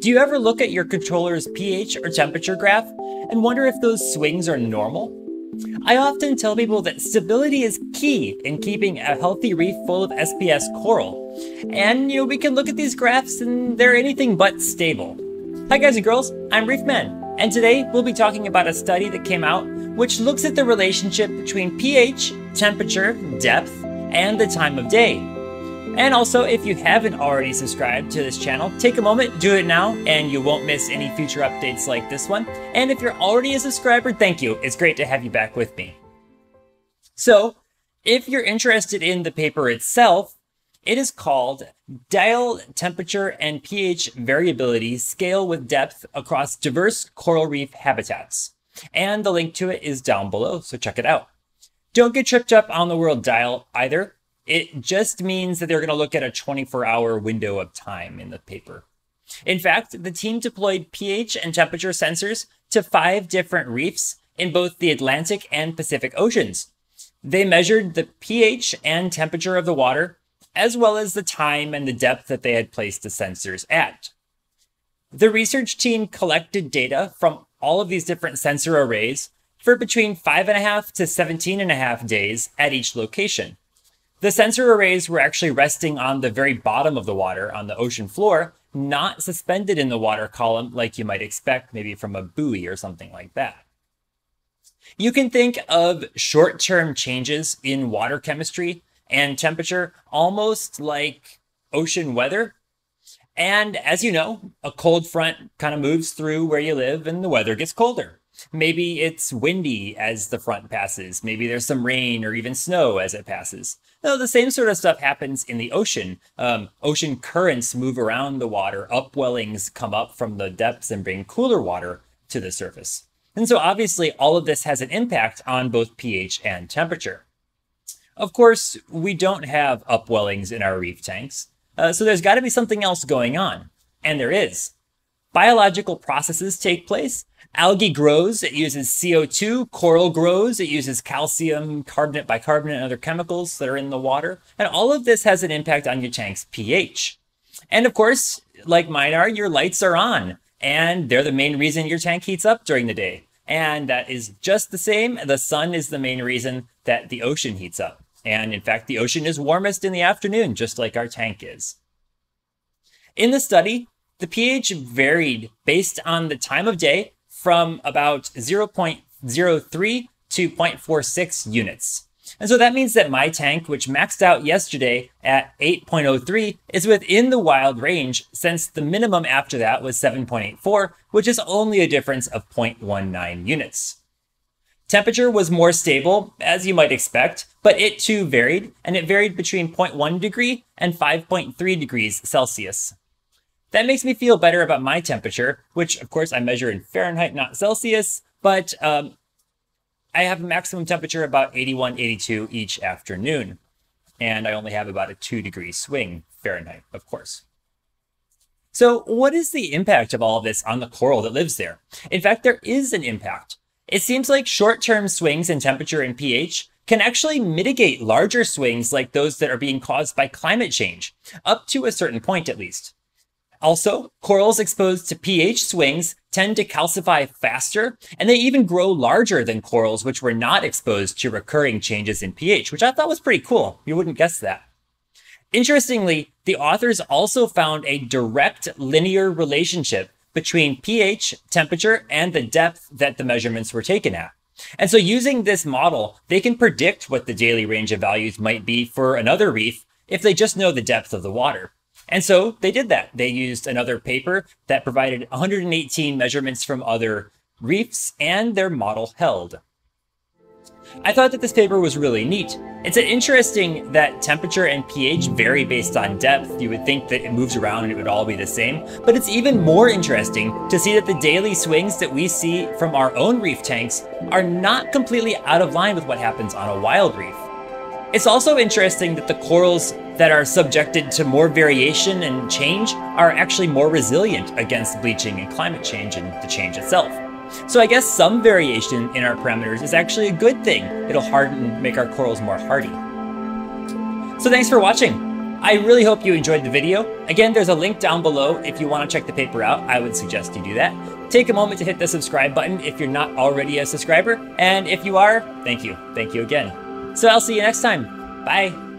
Do you ever look at your controller's pH or temperature graph and wonder if those swings are normal? I often tell people that stability is key in keeping a healthy reef full of SPS coral. And, you know, we can look at these graphs and they're anything but stable. Hi guys and girls, I'm Reef Man, and today we'll be talking about a study that came out which looks at the relationship between pH, temperature, depth, and the time of day. And also, if you haven't already subscribed to this channel, take a moment, do it now, and you won't miss any future updates like this one. And if you're already a subscriber, thank you. It's great to have you back with me. So, if you're interested in the paper itself, it is called Diel Temperature and pH Variability Scale with Depth Across Diverse Coral Reef Habitats. And the link to it is down below, so check it out. Don't get tripped up on the word diel either. It just means that they're going to look at a 24 hour window of time in the paper. In fact, the team deployed pH and temperature sensors to five different reefs in both the Atlantic and Pacific Oceans. They measured the pH and temperature of the water, as well as the time and the depth that they had placed the sensors at. The research team collected data from all of these different sensor arrays for between five and a half to 17 and a half days at each location. The sensor arrays were actually resting on the very bottom of the water on the ocean floor, not suspended in the water column like you might expect, maybe from a buoy or something like that. You can think of short term changes in water chemistry and temperature almost like ocean weather. And as you know, a cold front kind of moves through where you live and the weather gets colder. Maybe it's windy as the front passes. Maybe there's some rain or even snow as it passes. No, the same sort of stuff happens in the ocean. Um, ocean currents move around the water. Upwellings come up from the depths and bring cooler water to the surface. And so obviously all of this has an impact on both pH and temperature. Of course, we don't have upwellings in our reef tanks. Uh, so there's got to be something else going on. And there is. Biological processes take place Algae grows, it uses CO2. Coral grows, it uses calcium, carbonate, bicarbonate, and other chemicals that are in the water. And all of this has an impact on your tank's pH. And of course, like mine are, your lights are on. And they're the main reason your tank heats up during the day. And that is just the same. The sun is the main reason that the ocean heats up. And in fact, the ocean is warmest in the afternoon, just like our tank is. In the study, the pH varied based on the time of day from about 0.03 to 0.46 units. And so that means that my tank, which maxed out yesterday at 8.03, is within the wild range since the minimum after that was 7.84, which is only a difference of 0.19 units. Temperature was more stable, as you might expect, but it too varied, and it varied between 0.1 degree and 5.3 degrees Celsius. That makes me feel better about my temperature, which of course I measure in Fahrenheit, not Celsius, but um, I have a maximum temperature about 81, 82 each afternoon. And I only have about a two degree swing Fahrenheit, of course. So what is the impact of all of this on the coral that lives there? In fact, there is an impact. It seems like short-term swings in temperature and pH can actually mitigate larger swings like those that are being caused by climate change, up to a certain point at least. Also, corals exposed to pH swings tend to calcify faster, and they even grow larger than corals which were not exposed to recurring changes in pH, which I thought was pretty cool. You wouldn't guess that. Interestingly, the authors also found a direct linear relationship between pH, temperature, and the depth that the measurements were taken at. And so using this model, they can predict what the daily range of values might be for another reef if they just know the depth of the water. And so they did that. They used another paper that provided 118 measurements from other reefs, and their model held. I thought that this paper was really neat. It's interesting that temperature and pH vary based on depth. You would think that it moves around and it would all be the same, but it's even more interesting to see that the daily swings that we see from our own reef tanks are not completely out of line with what happens on a wild reef. It's also interesting that the corals that are subjected to more variation and change are actually more resilient against bleaching and climate change and the change itself. So I guess some variation in our parameters is actually a good thing. It'll harden, make our corals more hardy. So thanks for watching. I really hope you enjoyed the video. Again, there's a link down below if you want to check the paper out. I would suggest you do that. Take a moment to hit the subscribe button if you're not already a subscriber. And if you are, thank you. Thank you again. So I'll see you next time. Bye.